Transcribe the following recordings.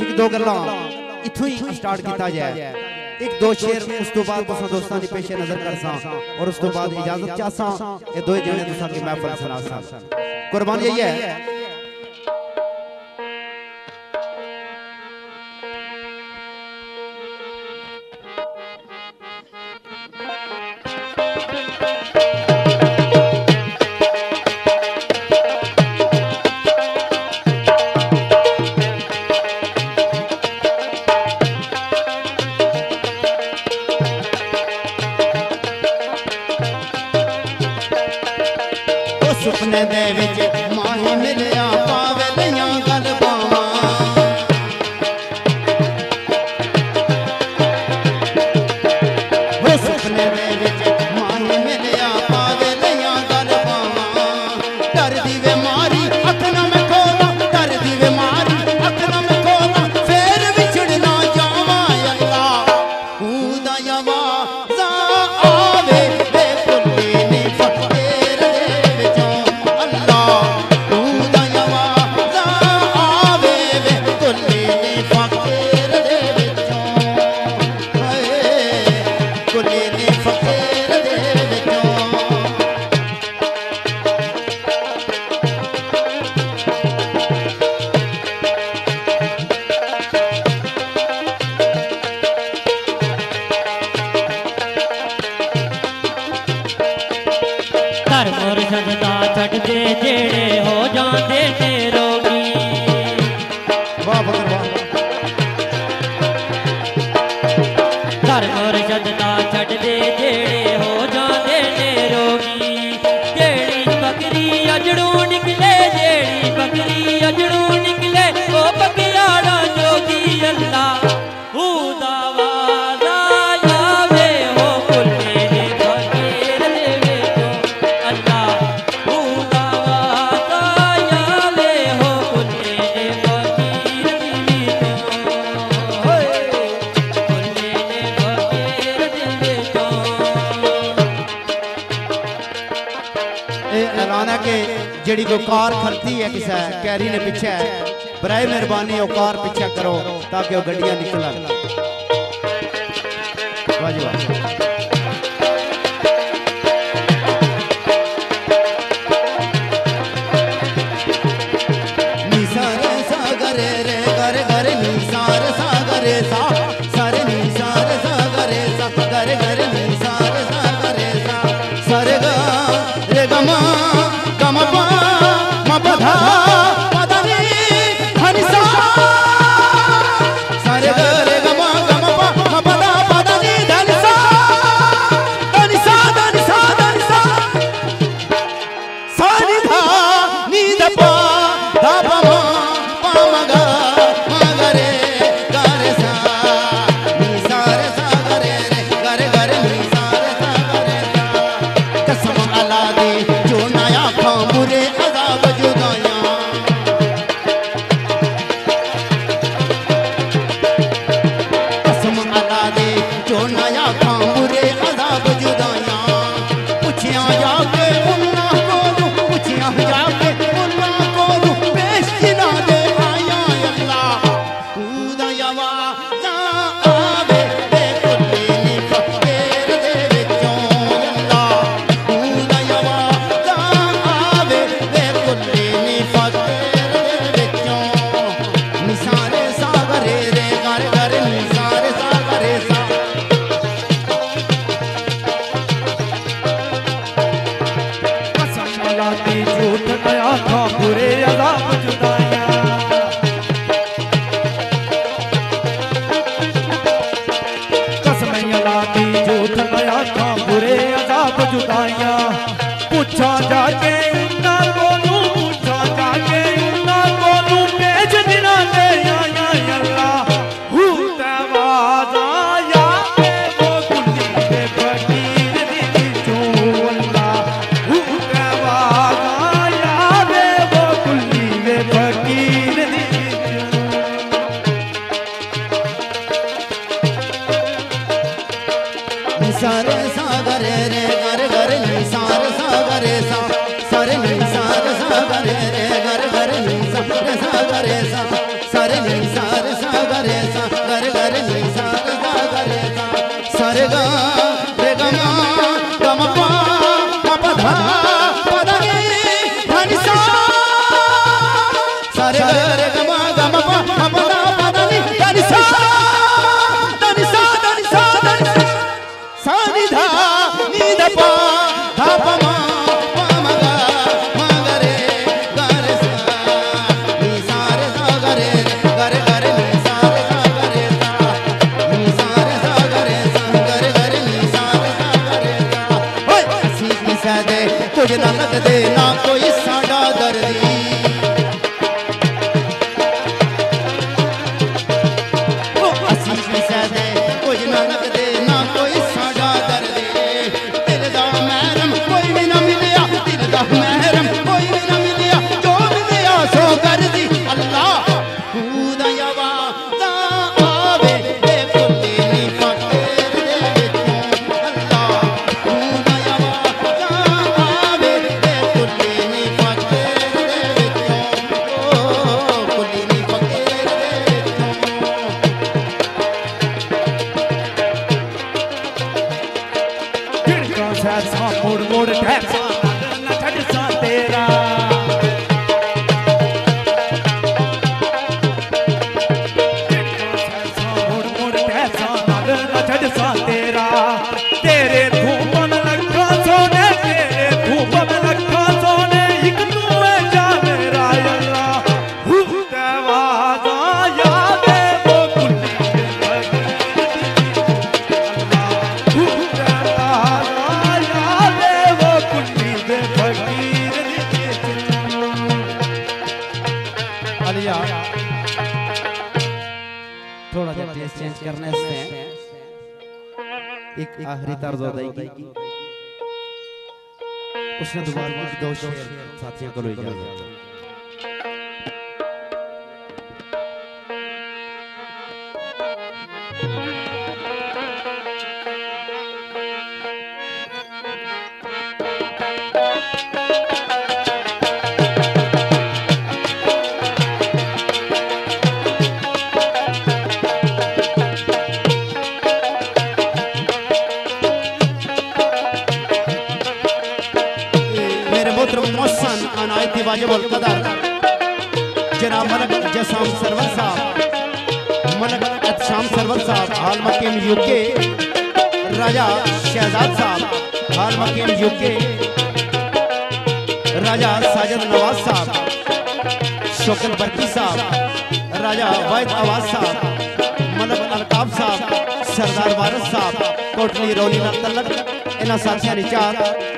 ایک دو گلاں اتھوں ہی سٹارٹ کیتا جائے۔ ایک دو شیر اس دو بعد تساں دوستانی پیشے پیش نظر کرساں اور اس دو بعد اجازت چاہ چاہساں۔ اے دو جنہیں دوستان کی محفل سنا سناساں قربان یہ ہے جڑی تو کار کھلتی ہے کسے کیری نے پیچھے، برائے مہربانی او کار پیچھے کرو تاکہ وہ گڈیاں نکلا واہ جی واہ۔ پوچھا جا کے ایک آخری طرز ادائیگی اس نے دوبارہ کچھ دو شیر ساتھیوں کو لوئی جاتا ہے Thank you. واجب القدر۔ جناب ملک جسام سرور صاحب ملک اتشام سرور صاحب، حال مکیم یوکے راجہ شہزاد صاحب، حال مکیم یوکے راجہ ساجد نواز صاحب شکل برکی صاحب راجہ وائد آواز صاحب ملک القاب صاحب، سردار وارث صاحب، کوٹلی رولی نتلک انہ ساتھیاں نچات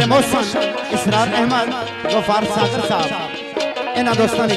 میرے محسن اسرار احمد غفار صادر صاحب انہاں دوستاں نے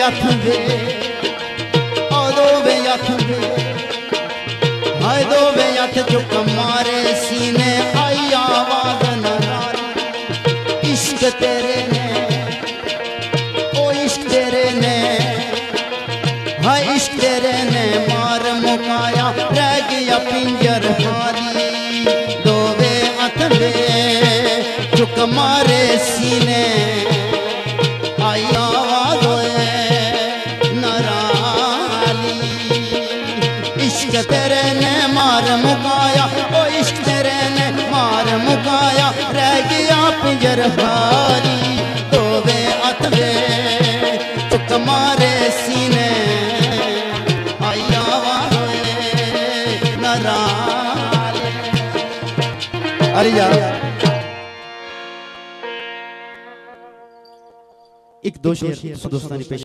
yatıve Adove yatıve Haydove yatı çok kamare sine ay avaz nararar İşk tere ne O işk tere ne Hay işk tere ne سینے آیا ہوئے نرالے ایک دو شیر سدوستانی پیش